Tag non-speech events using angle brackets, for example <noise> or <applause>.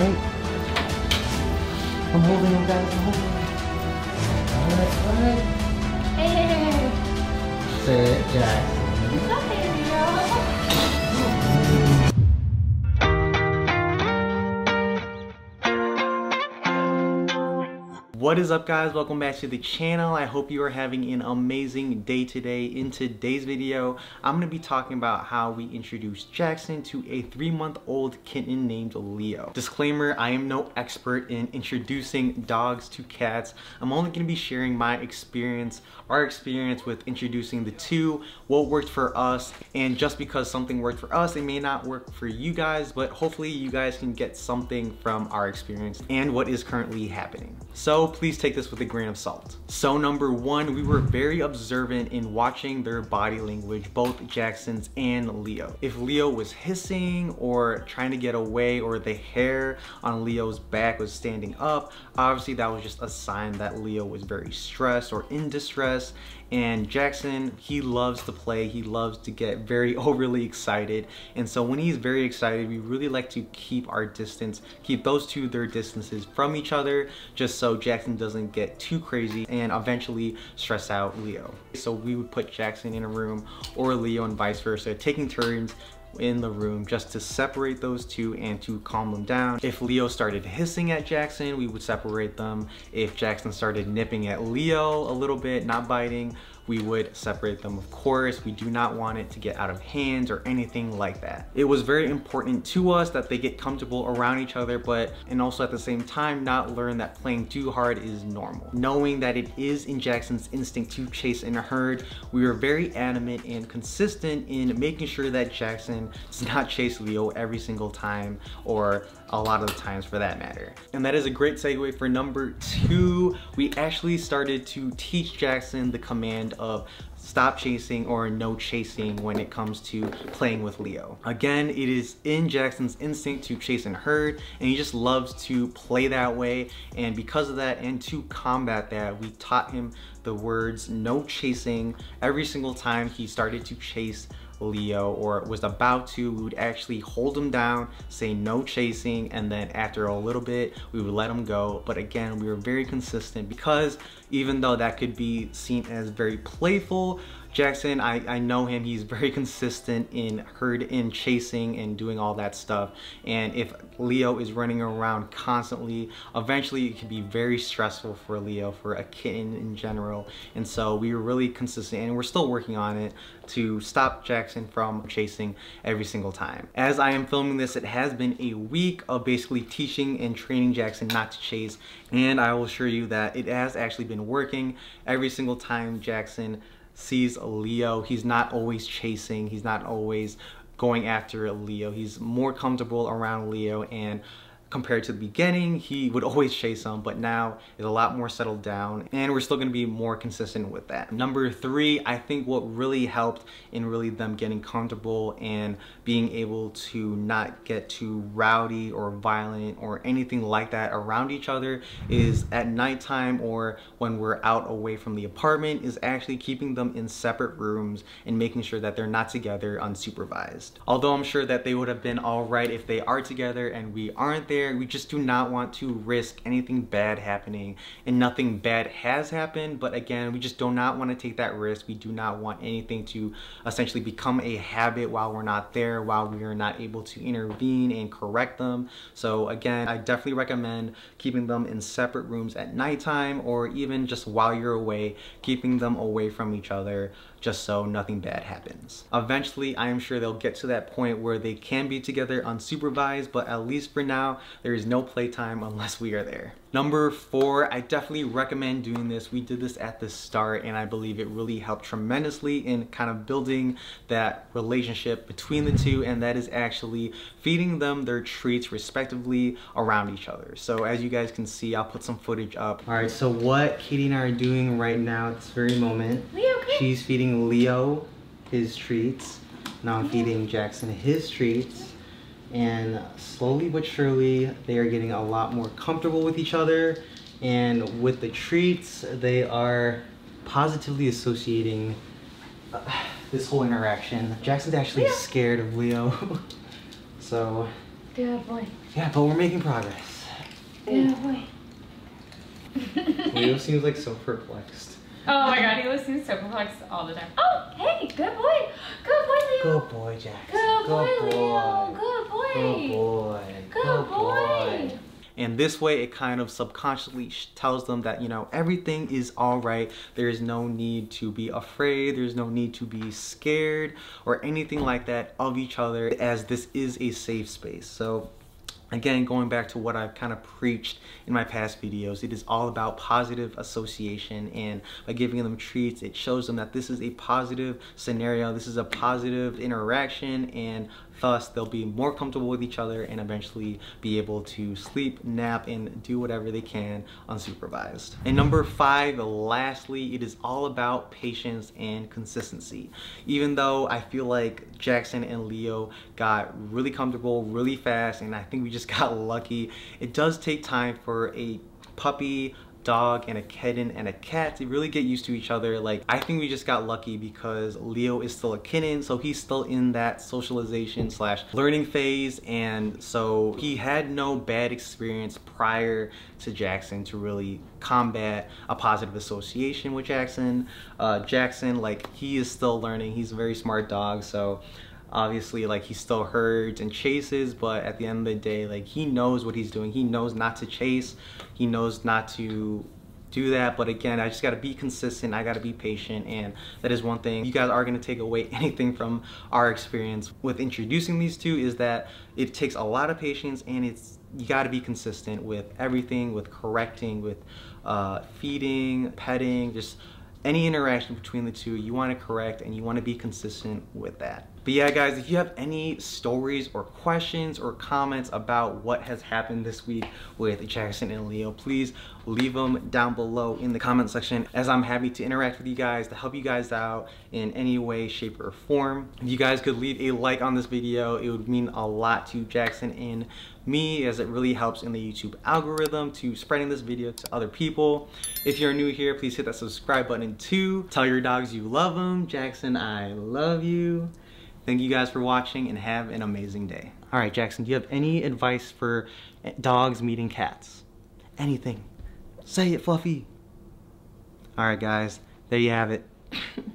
right? I'm holding him, guys. I'm holding him. All right, all right. Hey, hey, hey, hey. Say it, Jaxon. What is up guys? Welcome back to the channel. I hope you are having an amazing day today. In today's video, I'm going to be talking about how we introduced Jaxon to a three month old kitten named Leo. Disclaimer, I am no expert in introducing dogs to cats. I'm only going to be sharing my experience, our experience with introducing the two, what worked for us, and just because something worked for us, it may not work for you guys, but hopefully you guys can get something from our experience and what is currently happening. So please take this with a grain of salt. So number one, we were very observant in watching their body language, both Jaxon's and Leo. If Leo was hissing or trying to get away or the hair on Leo's back was standing up, obviously that was just a sign that Leo was very stressed or in distress and Jaxon, he loves to play. He loves to get very <laughs> overly excited. And so when he's very excited, we really like to keep our distance, keep those two their distances from each other, just so Jaxon doesn't get too crazy and eventually stress out Leo. So we would put Jaxon in a room or Leo and vice versa, taking turns in the room just to separate those two and to calm them down. If Leo started hissing at Jaxon, we would separate them. If Jaxon started nipping at Leo a little bit, not biting, we would separate them of course. We do not want it to get out of hands or anything like that. It was very important to us that they get comfortable around each other, but and also at the same time not learn that playing too hard is normal. Knowing that it is in Jaxon's instinct to chase in a herd, we were very adamant and consistent in making sure that Jaxon does not chase Leo every single time or a lot of the times for that matter. And that is a great segue for number two. We actually started to teach Jaxon the command of stop chasing or no chasing when it comes to playing with Leo. Again, it is in Jaxon's instinct to chase and herd and he just loves to play that way and because of that and to combat that, we taught him the words no chasing every single time he started to chase Leo or was about to, we would actually hold him down, say no chasing, and then after a little bit, we would let him go. But again, we were very consistent because even though that could be seen as very playful, Jaxon, I, I know him, he's very <laughs> consistent in herd in chasing and doing all that stuff. And if Leo is running around constantly, eventually it can be very stressful for Leo, for a kitten in general. And so we were really consistent and we're still working on it to stop Jaxon from chasing every single time. As I am filming this, it has been a week of basically teaching and training Jaxon not to chase. And I will assure you that it has actually been working every single time Jaxon sees Leo. He's not always chasing. He's not always going after Leo. He's more comfortable around Leo and compared to the beginning, he would always chase them, but now is a lot more settled down and we're still gonna be more consistent with that. Number three, I think what really helped in really them getting comfortable and being able to not get too rowdy or violent or anything like that around each other is at nighttime or when we're out away from the apartment is actually keeping them in separate rooms and making sure that they're not together unsupervised. Although I'm sure that they would have been all right if they are together and we aren't there We just do not want to risk anything bad happening and nothing bad has happened. But again, we just do not want to take that risk. We do not want anything to essentially become a habit while we're not there, while we are not able to intervene and correct them. So again, I definitely recommend keeping them in separate rooms at nighttime or even just while you're away, keeping them away from each other just so nothing bad happens. Eventually, I am sure they'll get to that point where they can be together unsupervised, but at least for now, there is no playtime unless we are there. Number four, I definitely recommend doing this. We did this at the start and I believe it really helped tremendously in kind of building that relationship between the two and that is actually feeding them their treats respectively around each other. So as you guys can see, I'll put some footage up. All right, so what Katie and I are doing right now at this very moment, Leo, she's feeding Leo his treats. Now I'm feeding Jaxon his treats and slowly but surely they are getting a lot more comfortable with each other and with the treats they are positively associating uh, this whole interaction. Jaxon's actually Leo. scared of Leo <laughs> so Good boy. Yeah, but we're making progress. Good boy. Leo <laughs> seems like so perplexed. Oh my god, he listens so perplexed all the time. Oh, hey, good boy. Good boy, Leo. Good boy, Jaxon. Good boy, Good Leo. boy. Good boy. Good boy. Good boy. And this way, it kind of subconsciously tells them that, you know, everything is all right. There's no need to be afraid. There's no need to be scared or anything like that of each other, as this is a safe space. So, again going back to what i've kind of preached in my past videos it is all about positive association and by giving them treats it shows them that this is a positive scenario this is a positive interaction and thus they'll be more comfortable with each other and eventually be able to sleep nap and do whatever they can unsupervised. And number five lastly it is all about patience and consistency. Even though i feel like jaxon and leo got really comfortable really fast and i think we just <laughs> got lucky it does take time for a puppy dog and a kitten and a cat to really get used to each other. Like i think we just got lucky because leo is still a kitten so he's still in that socialization slash learning phase. And so he had no bad experience prior to jaxon to really combat a positive association with jaxon. Uh, jaxon like he is still learning. He's a very smart dog so obviously like he still herds and chases but at the end of the day like he knows what he's doing. He knows not to chase. He knows not to do that. But again i just got to be consistent. I got to be patient. And that is one thing. You guys are going to take away <laughs> anything from our experience with introducing these two is that it takes a lot of patience and it's you got to be consistent with everything with correcting with uh, feeding petting just any interaction between the two you want to correct and you want to be consistent with that. But yeah guys if you have any stories or questions or comments about what has happened this week with jaxon and leo please leave them down below in the comment section as i'm happy to interact with you guys to help you guys out in any way shape or form if you guys could leave a like on this video it would mean a lot to jaxon and me as it really helps in the YouTube algorithm to spreading this video to other people. If you're new here, please hit that subscribe button too. Tell your dogs you love them. Jaxon, I love you. Thank you guys for watching and have an amazing day. All right, Jaxon, do you have any advice for dogs meeting cats? Anything? Say it, Fluffy. All right, guys, there you have it. <laughs>